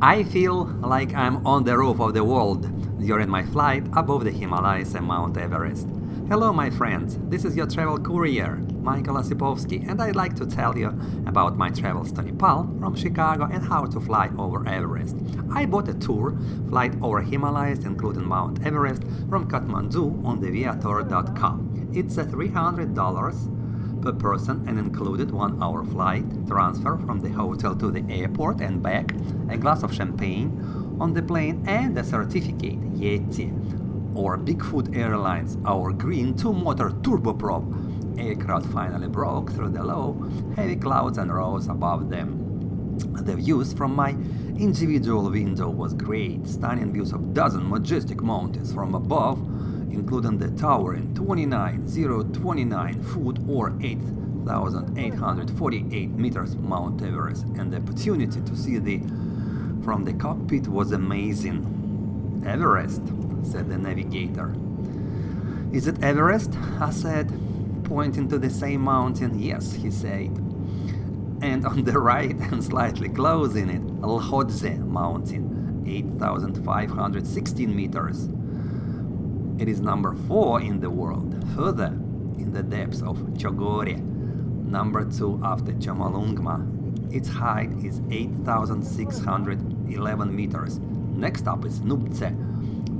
I feel like I'm on the roof of the world during my flight above the Himalayas and Mount Everest. Hello, my friends, this is your travel courier, Michael Osipovsky, and I'd like to tell you about my travels to Nepal from Chicago and how to fly over Everest. I bought a tour, flight over Himalayas, including Mount Everest, from Kathmandu on the viator.com. It's a $300 per person and included one hour flight, transfer from the hotel to the airport and back, a glass of champagne on the plane, and a certificate Yeti or Bigfoot Airlines, our green two-motor turboprop aircraft finally broke through the low, heavy clouds and rose above them. The views from my individual window was great, stunning views of dozen majestic mountains from above including the tower towering 29029 foot or 8,848 meters Mount Everest, and the opportunity to see the from the cockpit was amazing. Everest, said the navigator. Is it Everest? I said, pointing to the same mountain. Yes, he said. And on the right and slightly closing it, Lhotse mountain, 8,516 meters. It is number 4 in the world, further in the depths of Chogori, number 2 after Chomolungma. Its height is 8,611 meters. Next up is Nuptse,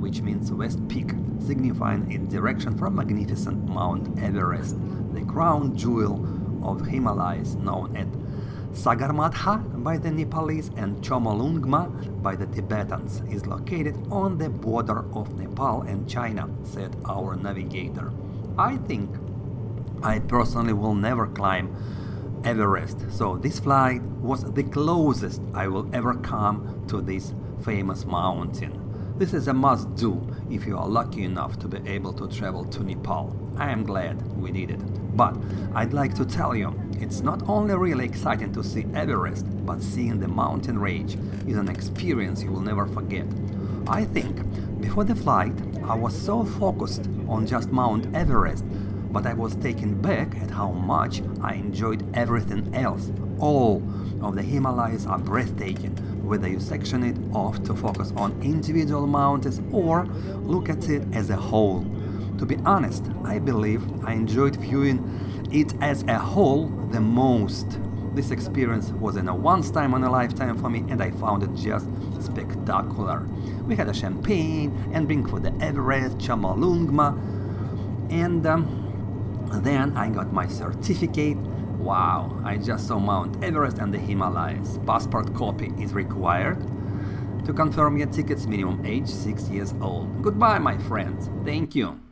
which means West Peak, signifying its direction from magnificent Mount Everest, the crown jewel of Himalayas known as Sagarmatha by the Nepalese and Chomolungma by the Tibetans is located on the border of Nepal and China, said our navigator. I think I personally will never climb Everest, so this flight was the closest I will ever come to this famous mountain. This is a must do if you are lucky enough to be able to travel to Nepal. I am glad we did it. But I'd like to tell you, it's not only really exciting to see Everest, but seeing the mountain range is an experience you will never forget. I think before the flight, I was so focused on just Mount Everest, but I was taken back at how much I enjoyed everything else. All of the Himalayas are breathtaking, whether you section it off to focus on individual mountains or look at it as a whole. To be honest, I believe I enjoyed viewing it as a whole the most. This experience was in a once time in a lifetime for me and I found it just spectacular. We had a champagne and drink for the Everest, Chomolungma and um, then I got my certificate Wow, I just saw Mount Everest and the Himalayas. Passport copy is required. To confirm your tickets, minimum age 6 years old. Goodbye, my friends. Thank you.